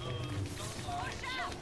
Watch out!